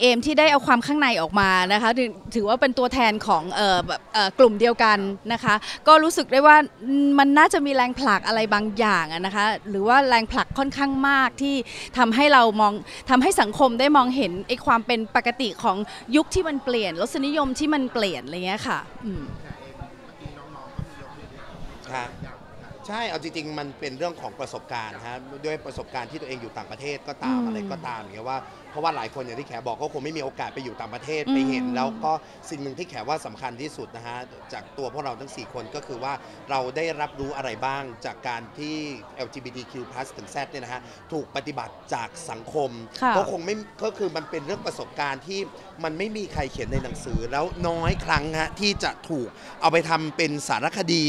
เอมที่ได้เอาความข้างในออกมานะคะถือถือว่าเป็นตัวแทนของเอ่อแบบเอ่อกลุ่มเดียวกันนะคะ ก็รู้สึกได้ว่ามันน่าจะมีแรงผลักอะไรบางอย่างอะนะคะหรือว่าแรงผลักค่อนข้างมากที่ทำให้เรามองทำให้สังคมได้มองเห็นไอ้ความเป็นปกติของยุคที่มันเปลี่ยนรสนิยมที่มันเปลี่ยนอะไรเงี้ยค่ะอืมครับ ใช่ เอาจริงๆ มันเป็นเรื่องของประสบการณ์ฮะด้วยประสบการณ์ที่ตัวเองอยู่ต่างประเทศก็ตามอืมอะไรก็ตามอย่างเงี้ยว่า เพราะว่าหลายคนอย่างที่แขบอกก็คงไม่มีโอกาสไปอยู่ต่างประเทศอืมไปเห็น แล้วก็สิ่งหนึ่งที่แขว่าสำคัญที่สุดนะฮะจากตัวพวกเราทั้ง 4 คนก็คือว่าเราได้รับรู้อะไรบ้างจากการที่ LGBTQ+ ถึง Z เนี่ยนะฮะถูกปฏิบัติจากสังคมค่ะ ก็คงไม่ก็คือมันเป็นเรื่องประสบการณ์ที่มันไม่มีใครเขียนในหนังสือ แล้วน้อยครั้งฮะที่จะถูกเอาไปทำเป็นสารคดี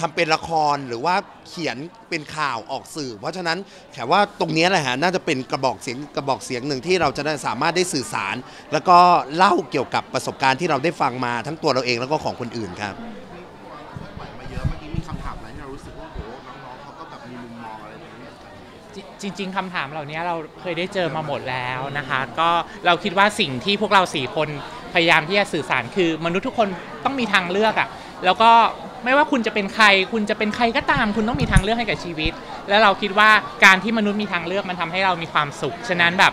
ทำเป็นละครหรือว่าเขียนเป็นข่าวออกสื่อ เพราะฉะนั้นแขว่าตรงนี้แหละฮะน่าจะเป็นกระบอกเสียงกระบอกเสียงหนึ่งที่เราจะได้สามารถได้สื่อสาร แล้วก็เล่าเกี่ยวกับประสบการณ์ที่เราได้ฟังมาทั้งตัวเราเองแล้วก็ของคนอื่นครับจริง ๆคำถามเหล่านี้เราเคยได้เจอมาหมดแล้วนะคะ ก็เราคิดว่าสิ่งที่พวกเราสี่คนพยายามที่จะสื่อสารคือ มนุษย์ทุกคนต้องมีทางเลือกอะ่ะแล้วก็ ไม่ว่าคุณจะเป็นใคร คุณจะเป็นใครก็ตาม คุณต้องมีทางเลือกให้กับชีวิต แล้วเราคิดว่าการที่มนุษย์มีทางเลือกมันทำให้เรามีความสุข ฉะนั้นแบบ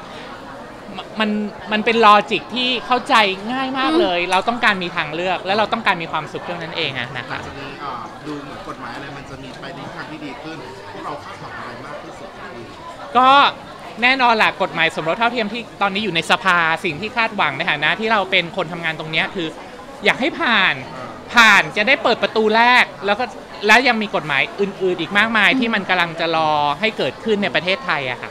มมันมันเป็นลอจิกที่เข้าใจง่ายมากเลย เราต้องการมีทางเลือก และเราต้องการมีความสุขเท่านั้นเองอะนะคะทีนี้อ่าดูเหมือนกฎหมายอะไรมันจะมีไปในทางที่ดีขึ้นพวกเราคาดหวังอะไรมากที่สุดครับพี่ก็แน่นอนแหละกฎหมายสมรสเท่าเทียมที่ตอนนี้อยู่ในสภาสิ่งที่คาดหวังในฐานะที่เราเป็นคนทำงานตรงเนี้ยคือ อยากให้ผ่าน ผ่านจะได้เปิดประตูแรก แล้วก็แล้วยังมีกฎหมายอื่น ๆ อีกมากมายที่มันกำลังจะรอให้เกิดขึ้นในประเทศไทยอะค่ะ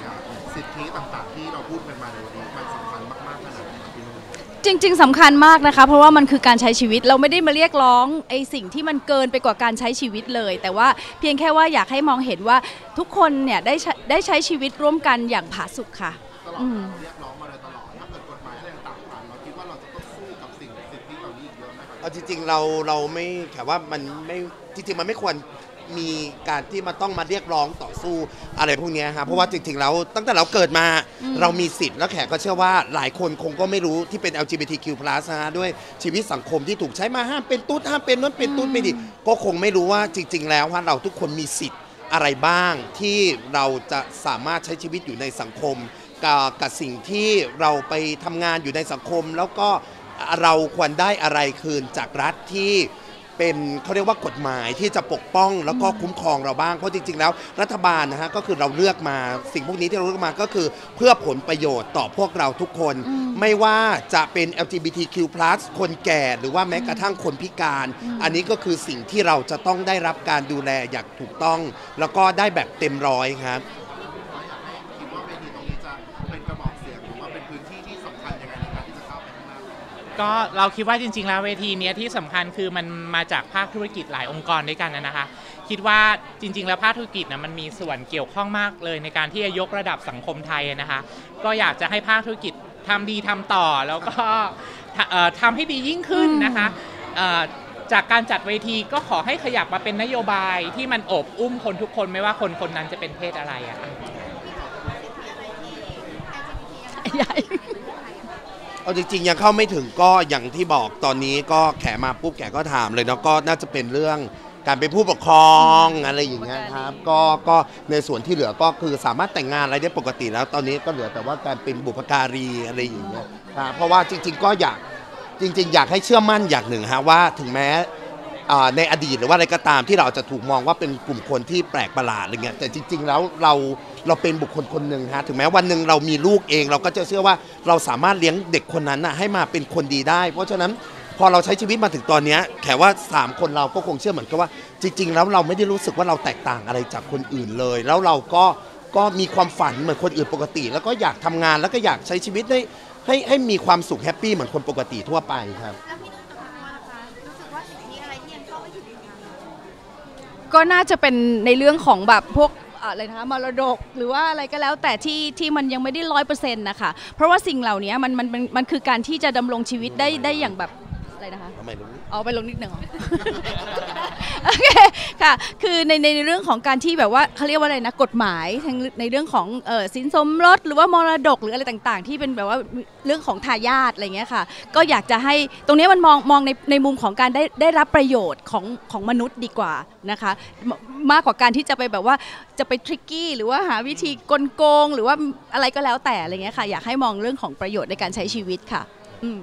สิทธิต่างๆที่เราพูดกันมาในวันนี้มันสำคัญมากๆขนาดไหนครับพี่นุ่นจริง ๆสำคัญมากนะคะ เพราะว่ามันคือการใช้ชีวิตเราไม่ได้มาเรียกร้องไอ้สิ่งที่มันเกินไปกว่าการใช้ชีวิตเลย แต่ว่าเพียงแค่ว่าอยากให้มองเห็นว่าทุกคนเนี่ยได้ใช้ได้ใช้ชีวิตร่วมกันอย่างผาสุกค่ะ ตลอดอืมเรียกร้อง เยอะไหมครับเอาจริงๆเราเราไม่แขว่ามันไม่จริงๆมันไม่ควรมีการที่มาต้องมาเรียกร้องต่อสู้อะไรพวกเนี้ยครับเพราะว่าจริงๆแล้วตั้งแต่เราเกิดมาอืมเรามีสิทธิ์แล้วแขกก็เชื่อว่าหลายคนคงก็ไม่รู้ที่เป็น LGBTQ+ นะฮะด้วยชีวิตสังคมที่ถูกใช้มาห้ามเป็นตุ๊ดห้ามเป็นนู้นเป็นตุ๊ดไม่ดีก็คงไม่รู้ว่าจริง ๆ แล้วว่าเราทุกคนมีสิทธิ์อะไรบ้างที่เราจะสามารถใช้ชีวิตอยู่ในสังคมกับกับสิ่งที่เราไปทำงานอยู่ในสังคม แล้วก็ เราควรได้อะไรคืนจากรัฐที่เป็นเขาเรียกว่ากฎหมายที่จะปกป้องแล้วก็คุ้มครองเราบ้าง เพราะจริง ๆ แล้วรัฐบาลนะฮะก็คือเราเลือกมาสิ่งพวกนี้ที่เราเลือกมาก็คือเพื่อผลประโยชน์ต่อพวกเราทุกคนอืมไม่ว่าจะเป็น LGBTQ+ คนแก่หรือว่าแม้กระทั่งคนพิการ อันนี้ก็คือสิ่งที่เราจะต้องได้รับการดูแลอย่างถูกต้อง แล้วก็ได้แบบเต็มร้อยครับ ก็เราคิดว่าจริง ๆ แล้วเวทีเนี้ยที่สำคัญคือมันมาจากภาคธุรกิจหลายองค์กรด้วยกันนะนะคะ คิดว่าจริง ๆ แล้วภาคธุรกิจนะมันมีส่วนเกี่ยวข้องมากเลยในการที่จะยกระดับสังคมไทยนะคะ ก็อยากจะให้ภาคธุรกิจทำดีทำต่อแล้วก็เอ่อทำให้ดียิ่งขึ้นนะคะเอ่อจากการจัดเวทีก็ขอให้ขยับมาเป็นนโยบายที่มันโอบอุ้มคนทุกคนไม่ว่าคนคนนั้นจะเป็นเพศอะไรอะค่ะใหญ่ เอาจริงๆยังเข้าไม่ถึงก็อย่างที่บอกตอนนี้ก็แขมาปุ๊บแขก็ถามเลยเนาะก็น่าจะเป็นเรื่องการเป็นผู้ปกครองอะไรอย่างเงี้ยครับก็ก็ในส่วนที่เหลือก็คือสามารถแต่งงานอะไรได้ปกติแล้ว ตอนนี้ก็เหลือแต่ว่าการเป็นบุพการีอะไรอย่างเงี้ยครับเพราะว่าจริง ๆ ก็อยากจริง ๆ อยากให้เชื่อมั่นอย่างหนึ่งฮะว่าถึงแม้ ในอดีตหรือว่าอะไรก็ตามที่เราจะถูกมองว่าเป็นกลุ่มคนที่แปลกประหลาดอะไรเงี้ยแต่จริง ๆ แล้วเราเราเป็นบุคคลคนหนึ่งฮะถึงแม้วันหนึ่งเรามีลูกเอง เราก็จะเชื่อว่าเราสามารถเลี้ยงเด็กคนนั้นน่ะให้มาเป็นคนดีได้ เพราะฉะนั้นพอเราใช้ชีวิตมาถึงตอนนี้ยแขว่า 3 คนเราก็คงเชื่อเหมือนกันว่า จริง ๆ แล้วเราไม่ได้รู้สึกว่าเราแตกต่างอะไรจากคนอื่นเลย แล้วเราก็ก็มีความฝันเหมือนคนอื่นปกติ แล้วก็อยากทำงานแล้วก็อยากใช้ชีวิตได้ให้ให้มีความสุขแฮปปี้เหมือนคนปกติทั่วไปครับ ก็น่าจะเป็นในเรื่องของแบบพวกอะไรนะคะมรดกหรือว่าอะไรก็แล้วแต่ที่ที่มันยังไม่ได้ร้อยเปอร์เซ็นต์นะคะเพราะว่าสิ่งเหล่านี้มันมันมันมันคือการที่จะดำรงชีวิตได้ได้อย่างแบบอะไรนะคะ เอาใหม่ตรงนี้เอาไปลงนิดหนึ่งเหรอโอเค ค่ะคือในในเรื่องของการที่แบบว่าเขาเรียกว่าอะไรนะกฎหมายทั้งในเรื่องของเออสินสมรสหรือว่ามรดกหรืออะไรต่างๆ ที่เป็นแบบว่าเรื่องของทายาทอะไรเงี้ยค่ะ ก็อยากจะให้ตรงนี้มันมองมองในในมุมของการได้ได้รับประโยชน์ของของมนุษย์ดีกว่านะคะมมากกว่าการที่จะไปแบบว่าจะไปทริกกี้หรือว่าหาวิธีกลโกง หรือว่าอะไรก็แล้วแต่อะไรเงี้ยค่ะ อยากให้มองเรื่องของประโยชน์ในการใช้ชีวิตค่ะ อืม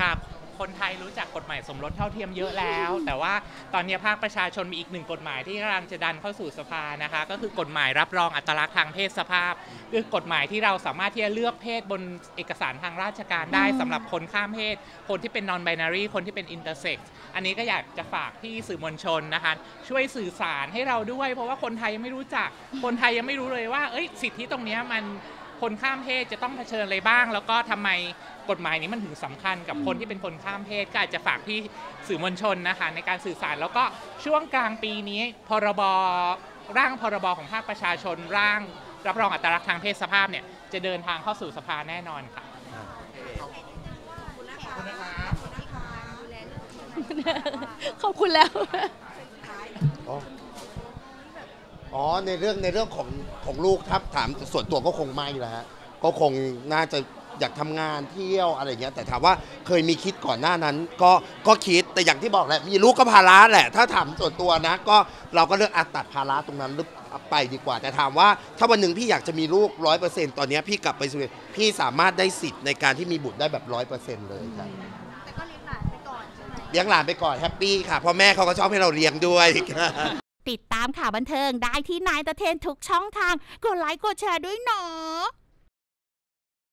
ครับ คนไทยรู้จักกฎหมายสมรสเท่าเทียมเยอะแล้ว แต่ว่าตอนนี้ภาคประชาชนมีอีกหนึ่งกฎหมายที่กำลังจะดันเข้าสู่สภานะคะ ก็คือกฎหมายรับรองอัตลักษณ์ทางเพศสภาพ คือกฎหมายที่เราสามารถที่จะเลือกเพศบนเอกสารทางราชการได้สำหรับคนข้ามเพศ คนที่เป็น non binary คนที่เป็น intersex อันนี้ก็อยากจะฝากที่สื่อมวลชนนะคะ ช่วยสื่อสารให้เราด้วย เพราะว่าคนไทยยังไม่รู้จักคนไทยยังไม่รู้เลยว่าเอ้ยสิทธิตรงเนี้ยมัน คนข้ามเพศจะต้องเผชิญอะไรบ้าง แล้วก็ทำไมกฎหมายนี้มันถึงสำคัญกับคนที่เป็นคนข้ามเพศก็อาจจะฝากที่สื่อมวลชนนะคะในการสื่อสารแล้วก็ช่วงกลางปีนี้พรบร่างพรบของภาคประชาชนร่าง รับรองอัตลักษณ์ทางเพศสภาพเนี่ยจะเดินทางเข้าสู่สภาแน่นอนค่ะขอบคุณแล้ว อ๋ออ๋อในเรื่องในเรื่องของของลูกถ้าถามส่วนตัวก็คงไม่แล้วฮะก็คงน่าจะอยากทำงานเที่ยวอะไรเงี้ยแต่ถามว่าเคยมีคิดก่อนหน้านั้น ก็ก็คิดแต่อย่างที่บอกแหละมีลูกก็ภาระแหละ ถ้าถามส่วนตัวนะ ก็เราก็เลือกอะตัดภาระตรงนั้นลึกไปดีกว่า แต่ถามว่าถ้าวันหนึ่งพี่อยากจะมีลูกร้อยเปอร์เซ็นต์ตอนเนี้ยพี่กลับไปสวีเดนพี่สามารถได้สิทธิ์ในการที่มีบุตรได้แบบร้อยเปอร์เซ็นต์เลยครับ แต่ก็เลี้ยงหลานไปก่อนใช่ไหม เลี้ยงหลานไปก่อน happy ค่ะเพราะแม่เขาก็ชอบให้เราเลี้ยงด้วย ติดตามข่าวบันเทิงได้ที่ไนน์เอ็นเตอร์เทนทุกช่องทาง กดไลค์กดแชร์ด้วยเนาะ